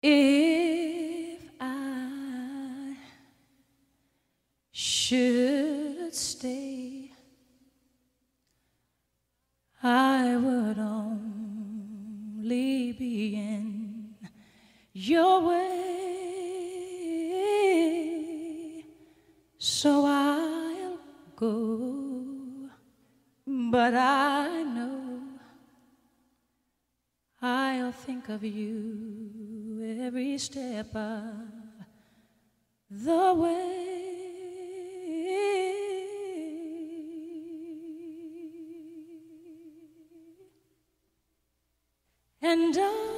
If I should stay, I would only be in your way. So I'll go, but I know I'll think of you every step of the way. And I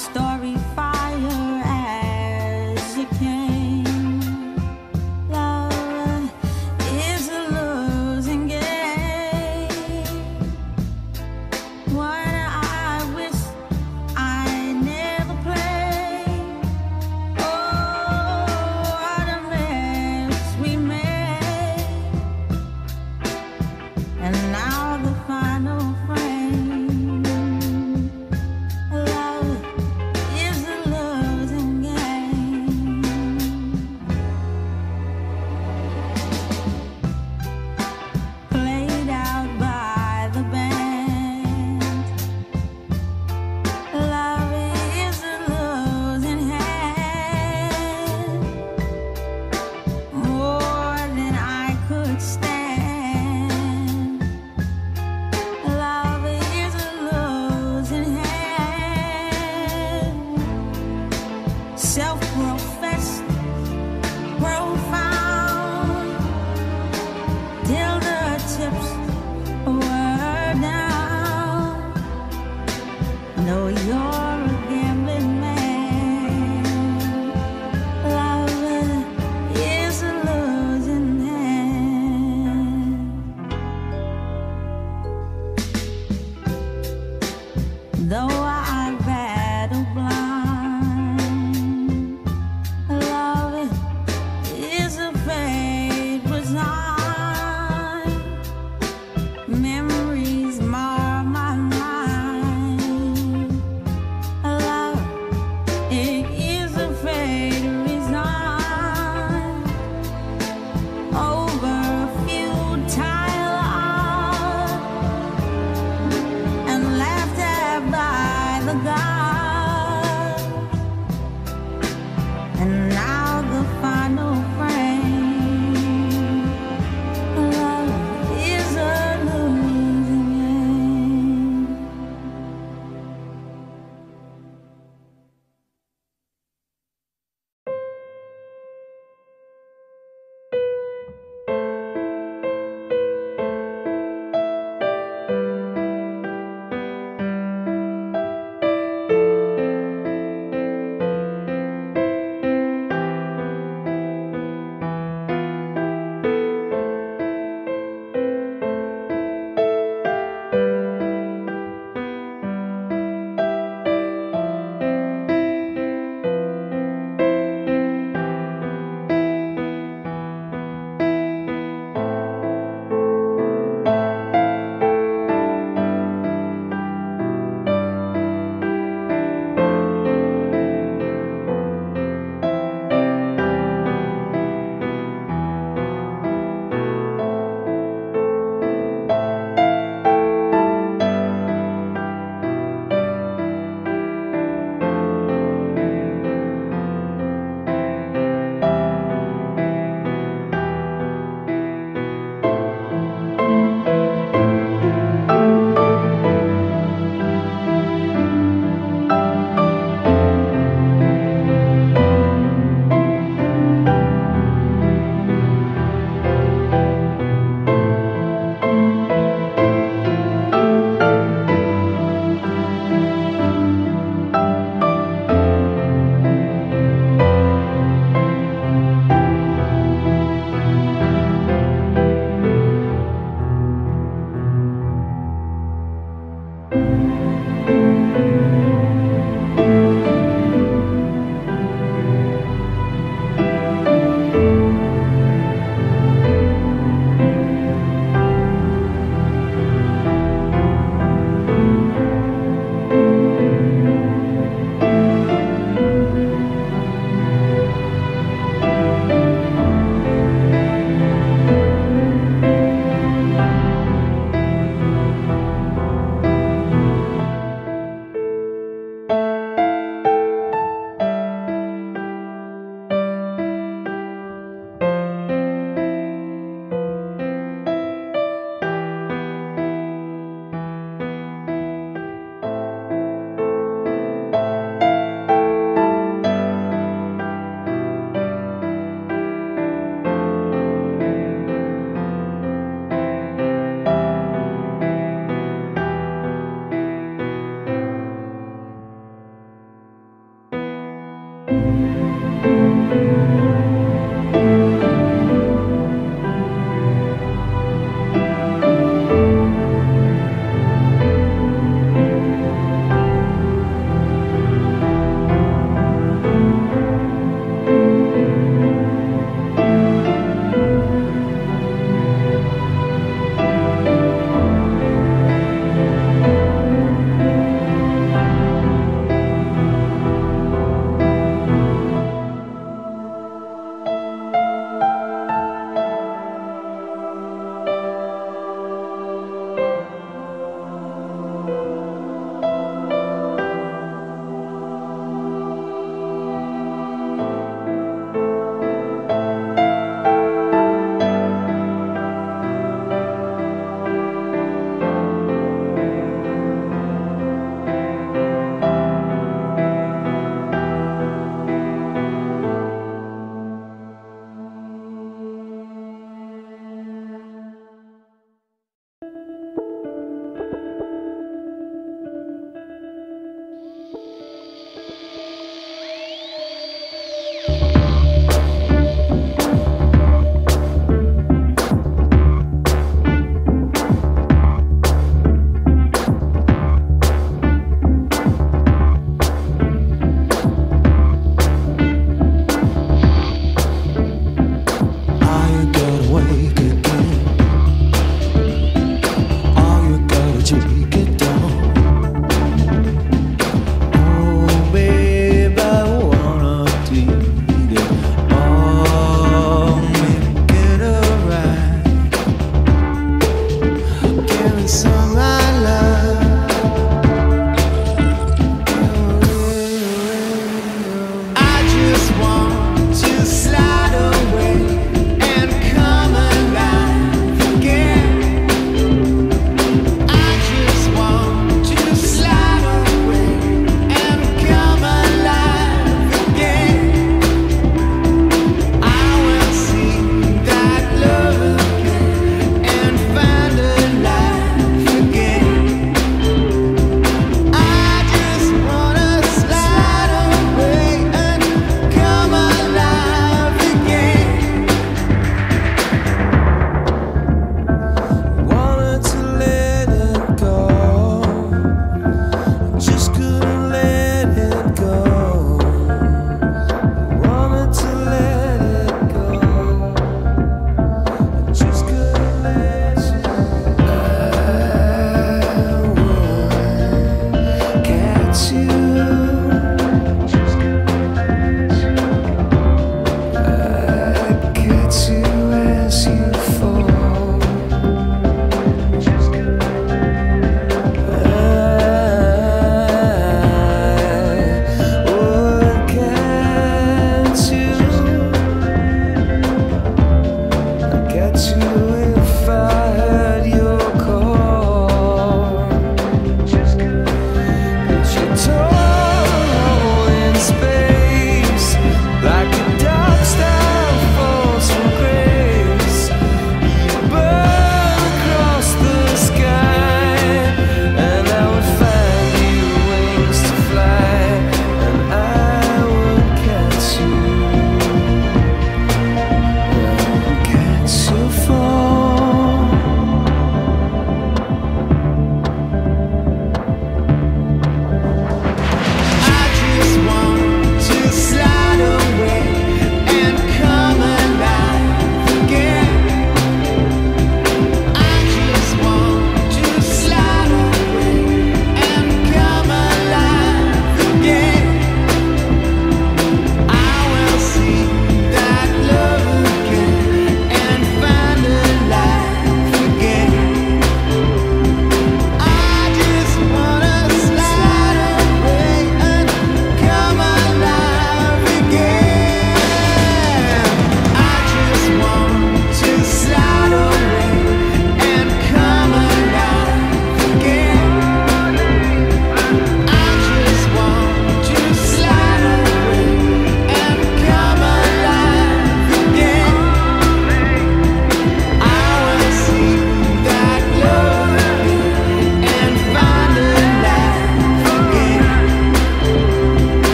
story.